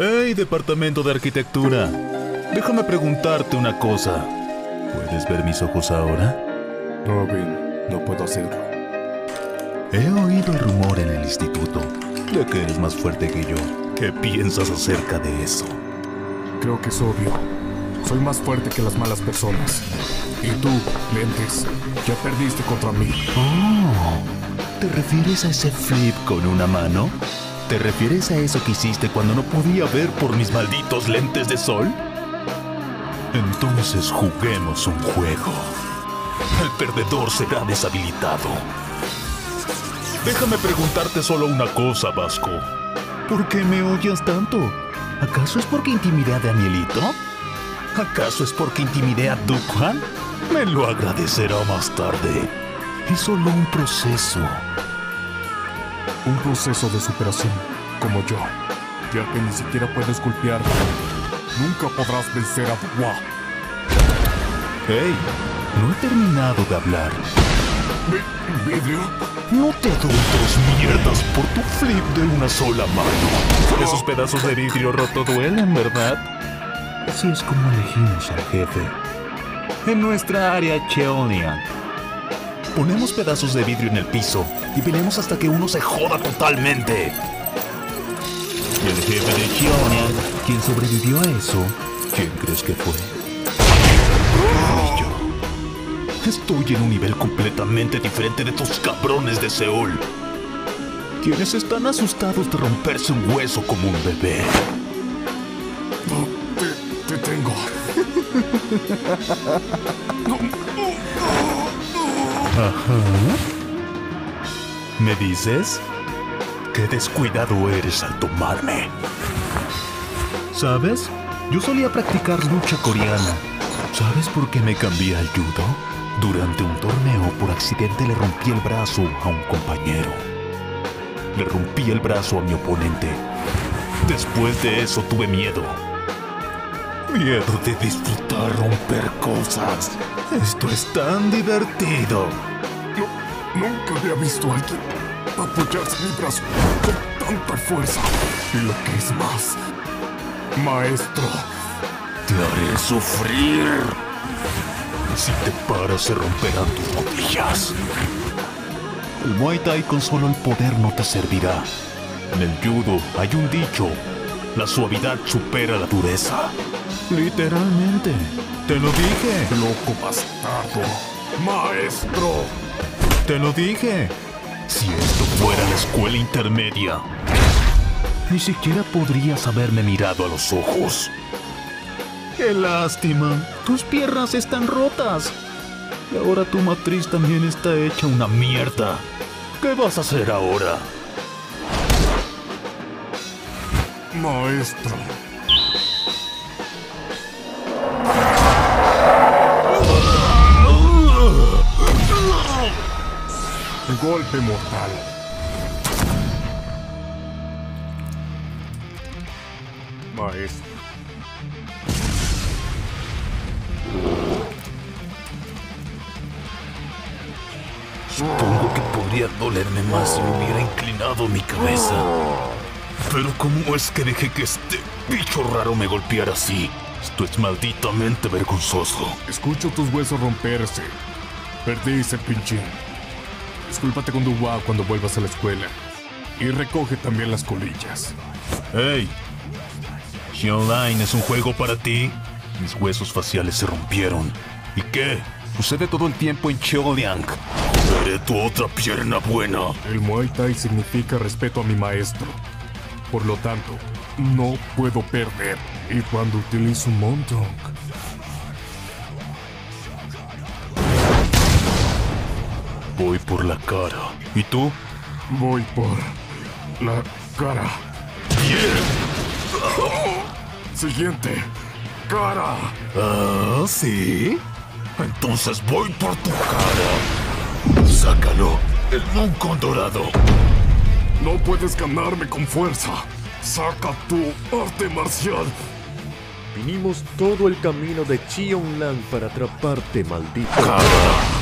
Hey, departamento de arquitectura. Déjame preguntarte una cosa. ¿Puedes ver mis ojos ahora? Robin, no puedo hacerlo. He oído el rumor en el instituto de que eres más fuerte que yo. ¿Qué piensas acerca de eso? Creo que es obvio. Soy más fuerte que las malas personas. Y tú, lentes, ya perdiste contra mí. Oh, ¿te refieres a ese flip con una mano? ¿Te refieres a eso que hiciste cuando no podía ver por mis malditos lentes de sol? Entonces juguemos un juego. El perdedor será deshabilitado. Déjame preguntarte solo una cosa, Vasco. ¿Por qué me oyes tanto? ¿Acaso es porque intimidé a Danielito? ¿Acaso es porque intimidé a Dukhan? Me lo agradecerá más tarde. Es solo un proceso. Un proceso de superación, como yo. Ya que ni siquiera puedes golpearme. Nunca podrás vencer a Dua. Hey, no he terminado de hablar. ¿Vi- ¿Vidrio? No te doy dos mierdas por tu flip de una sola mano. Esos pedazos de vidrio roto duelen, ¿verdad? Así es como elegimos al jefe. En nuestra área Cheonian. Ponemos pedazos de vidrio en el piso y peleamos hasta que uno se joda totalmente. Y el jefe de Cheonian, quien sobrevivió a eso, ¿quién crees que fue? Yo. Estoy en un nivel completamente diferente de tus cabrones de Seúl. Quienes están asustados de romperse un hueso como un bebé. No, te, te tengo. ¿Me dices? Qué descuidado eres al tomarme. ¿Sabes? Yo solía practicar lucha coreana. ¿Sabes por qué me cambié al judo? Durante un torneo por accidente le rompí el brazo a un compañero. Le rompí el brazo a mi oponente. Después de eso tuve miedo. Miedo de disfrutar romper cosas. Esto es tan divertido. No, nunca había visto a alguien apoyarse en mi brazo con tanta fuerza. Y lo que es más, maestro. Te haré sufrir. Si te paras se romperán tus rodillas. El Muay Thai con solo el poder no te servirá. En el judo hay un dicho. La suavidad supera la dureza. Literalmente. Te lo dije. Loco bastardo. Maestro. Te lo dije. Si esto fuera la escuela intermedia, ni siquiera podrías haberme mirado a los ojos. ¡Qué lástima! Tus piernas están rotas. Y ahora tu matriz también está hecha una mierda. ¿Qué vas a hacer ahora? Maestro. Golpe mortal. Maestro. Supongo que podría dolerme más si hubiera inclinado mi cabeza. Pero ¿cómo es que dejé que este bicho raro me golpeara así? Esto es malditamente vergonzoso. Escucho tus huesos romperse. Perdí ese pinche. Discúlpate con Duwa cuando vuelvas a la escuela. Y recoge también las colillas. Hey, si online es un juego para ti, mis huesos faciales se rompieron. ¿Y qué? Sucede todo el tiempo en Cheoliang. Veré tu otra pierna buena. El Muay Thai significa respeto a mi maestro. Por lo tanto, no puedo perder. Y cuando utilizo un Montauk, Voy por la cara. ¿Y tú? voy por la cara. Bien. Siguiente. Cara. Ah, sí. Entonces voy por tu cara. Sácalo. El Moncon dorado. No puedes ganarme con fuerza. Saca tu arte marcial. Vinimos todo el camino de Cheonlang para atraparte, maldito. Cara.